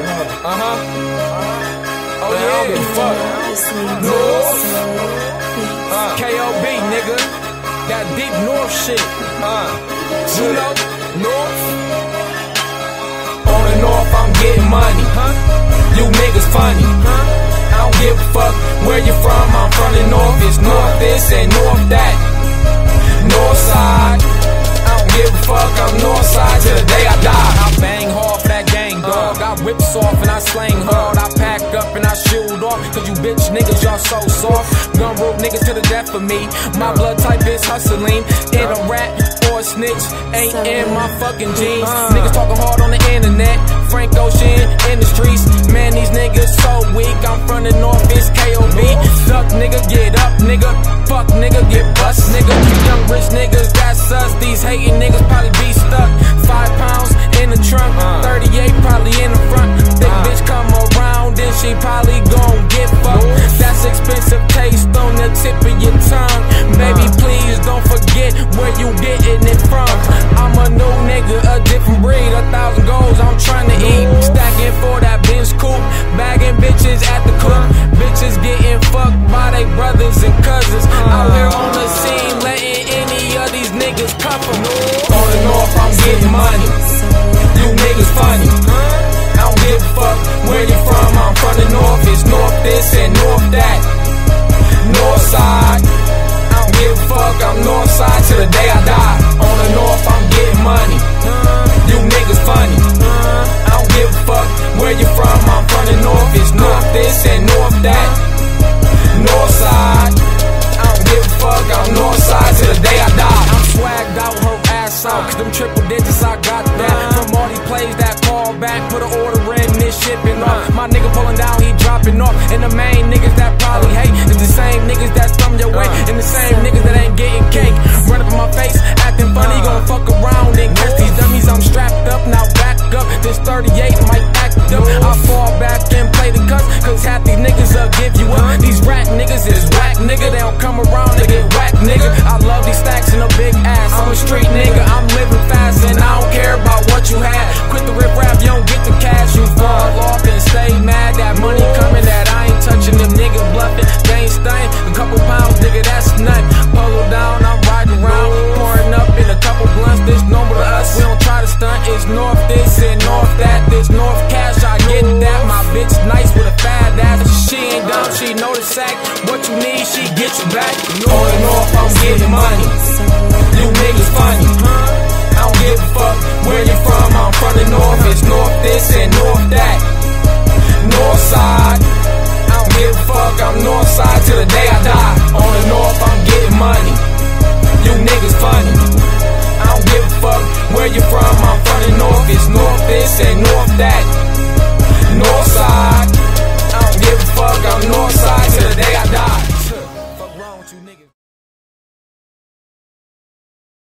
Uh huh. Oh yeah, I don't give a fuck. North. Uh, KOB, nigga. That deep north shit. Uh, you know, north. On the north, I'm getting money. Huh? You niggas funny. Huh? I don't give a fuck where you from. I'm from the north. It's north this and north that. So soft. Gun Rule niggas to the death for me. My blood type is hustling. In a rat or a snitch. Ain't in my fucking genes. Niggas talking hard on the internet. Frank Ocean in the streets. Man, these niggas so weak. I'm from the north, it's KOB. Duck nigga, get up, nigga. Fuck nigga, get bust, nigga. Young rich niggas, that's us. These hating niggas probably be stuck. Five pounds different a thousand goals I'm trying to eat. Stacking for that Benz coupe, bagging bitches at the club. Bitches getting fucked by they brothers and cousins. Out here on the scene, letting any of these niggas cuff 'em. On the north, I'm getting money. Out. Cause them triple digits, I got that. From all these plays that call back, put an order in, this shipping off. My nigga pulling down, he dropping off. And the main niggas that probably hate is the same niggas that's from your way. And the same niggas that ain't getting cake. Run up in my face, acting funny, gon' fuck around and catch these dummies. I'm strapped up, now back up. This 38 might act up. I fall back and play the cuts, cause half these niggas will give you up. These rat niggas is whack nigga, they don't you back. The north, I'm getting money. You niggas funny. I don't give a fuck where you from. I'm from the north. It's north this and north that. North side. I don't give a fuck. I'm north side till the day I die. On the north, I'm getting money. You niggas funny. I don't give a fuck where you from. I'm from the north. It's north this and north.